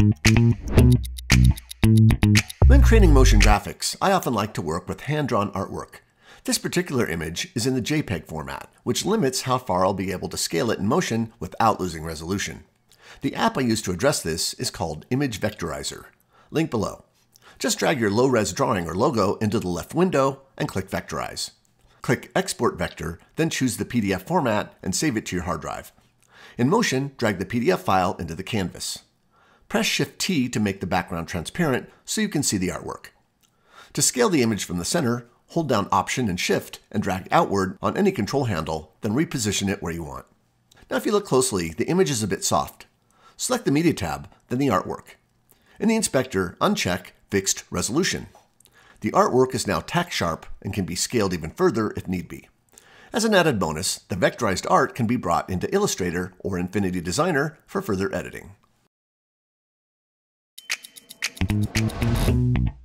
When creating motion graphics, I often like to work with hand-drawn artwork. This particular image is in the JPEG format, which limits how far I'll be able to scale it in motion without losing resolution. The app I use to address this is called Image Vectorizer. Link below. Just drag your low-res drawing or logo into the left window and click Vectorize. Click Export Vector, then choose the PDF format and save it to your hard drive. In Motion, drag the PDF file into the canvas. Press Shift-T to make the background transparent so you can see the artwork. To scale the image from the center, hold down Option and Shift and drag outward on any control handle, then reposition it where you want. Now if you look closely, the image is a bit soft. Select the Media tab, then the artwork. In the inspector, uncheck Fixed Resolution. The artwork is now tack sharp and can be scaled even further if need be. As an added bonus, the vectorized art can be brought into Illustrator or Affinity Designer for further editing thank you